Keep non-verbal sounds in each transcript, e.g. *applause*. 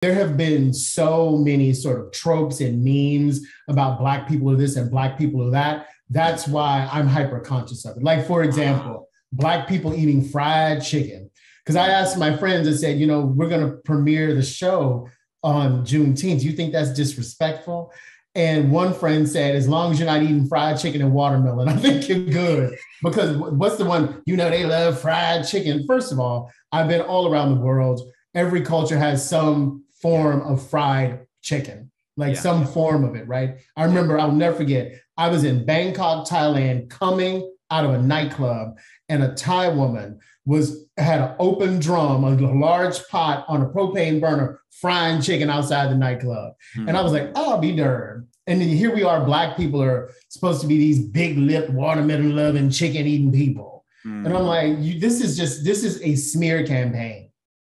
there have been so many sort of tropes and memes about black people or this and black people or that. That's why I'm hyper conscious of it. Like, for example, black people eating fried chicken. Because I asked my friends and said, you know, we're going to premiere the show on Juneteenth. You think that's disrespectful? And one friend said, as long as you're not eating fried chicken and watermelon, I think you're good. Because what's the one, you know, they love fried chicken. First of all, I've been all around the world. Every culture has some form of fried chicken, like yeah. some form of it, right? I remember, I'll never forget, I was in Bangkok, Thailand, coming out of a nightclub, and a Thai woman was had an open drum, a large pot on a propane burner, frying chicken outside the nightclub. Hmm. And I was like, I'll be darned. And then here we are, black people are supposed to be these big lipped, watermelon loving, chicken eating people. Hmm. And I'm like, you, this is just, this is a smear campaign.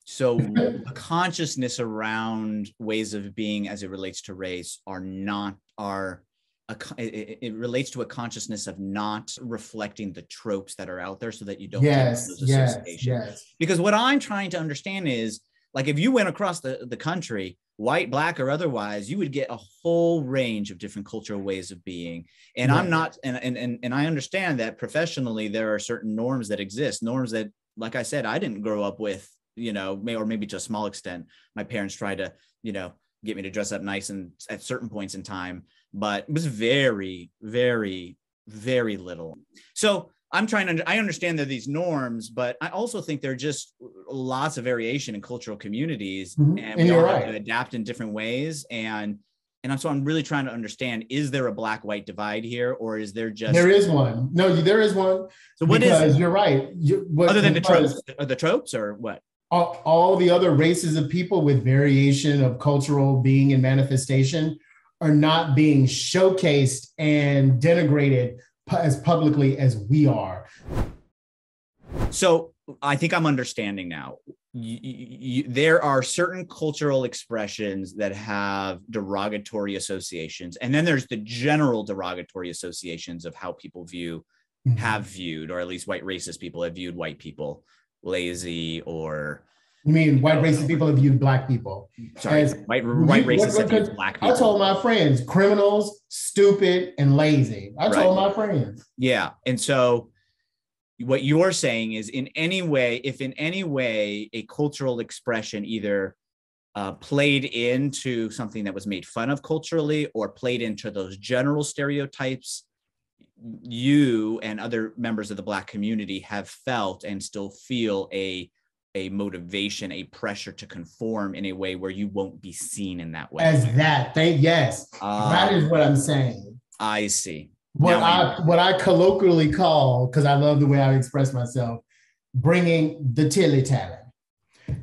So *laughs* the consciousness around ways of being as it relates to race are not are a, it, it, relates to a consciousness of not reflecting the tropes that are out there so that you don't yes, those yes, yes. Because what I'm trying to understand is like if you went across the, the country, white, black, or otherwise, you would get a whole range of different cultural ways of being. And right. I'm not and, and and and I understand that professionally there are certain norms that exist, norms that, like I said, I didn't grow up with you know, may, or maybe to a small extent, my parents tried to, you know, get me to dress up nice and at certain points in time, but it was very, very, very little. So I'm trying to, I understand that these norms, but I also think there are just lots of variation in cultural communities mm-hmm. and, and we all right. have to adapt in different ways. And, and so I'm really trying to understand: is there a black white divide here, or is there just there is one? No, there is one. So what is? You're right. You, what, Other than the tropes, are the tropes, or what? All, all the other races of people with variation of cultural being and manifestation are not being showcased and denigrated as publicly as we are. So I think I'm understanding now. You, you, there are certain cultural expressions that have derogatory associations, and then there's the general derogatory associations of how people view, mm-hmm. have viewed, or at least white racist people have viewed white people lazy or you mean white racist people have viewed black people? Sorry, as, white white racists have viewed black people. I told my friends, criminals, stupid, and lazy. I told my friends. Yeah, and so what you're saying is, in any way, if in any way a cultural expression either uh, played into something that was made fun of culturally or played into those general stereotypes you and other members of the black community have felt and still feel a a motivation a pressure to conform in a way where you won't be seen in that way. As that thank yes. Um, that is what i'm saying. I see. What now i I what i colloquially call because i love the way i express myself bringing the tilly tally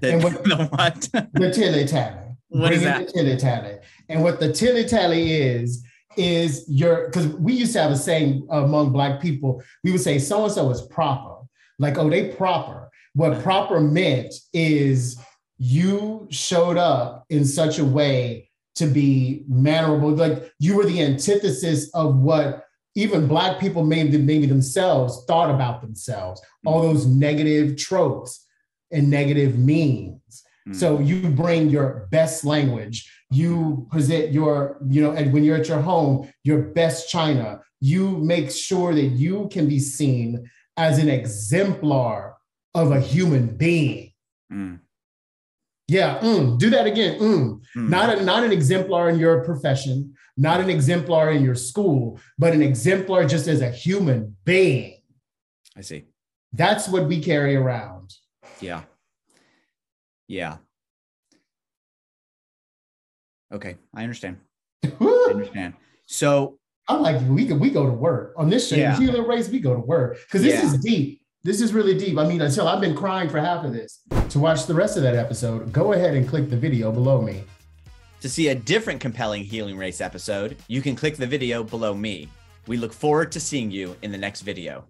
the, and what, *laughs* the what? The tilly tally what is that the tilly tally and what the tilly tally is is your because we used to have a saying among black people we would say so and so is proper. Like oh they proper. What proper meant is you showed up in such a way to be mannerable. Like you were the antithesis of what even black people maybe maybe themselves thought about themselves. All mm-hmm. those negative tropes and negative means mm. so you bring your best language you present your you know and when you're at your home your best china you make sure that you can be seen as an exemplar of a human being mm. yeah mm, do that again mm. mm. not a, not an exemplar in your profession not an exemplar in your school but an exemplar just as a human being i see that's what we carry around yeah yeah Okay, I understand. I *laughs* understand. So I'm like, we we go to work on this show. Yeah. Healing race, we go to work because this yeah. is deep. This is really deep. I mean, until I've been crying for half of this. To watch the rest of that episode, go ahead and click the video below me. To see a different compelling Healing Race episode, you can click the video below me. We look forward to seeing you in the next video.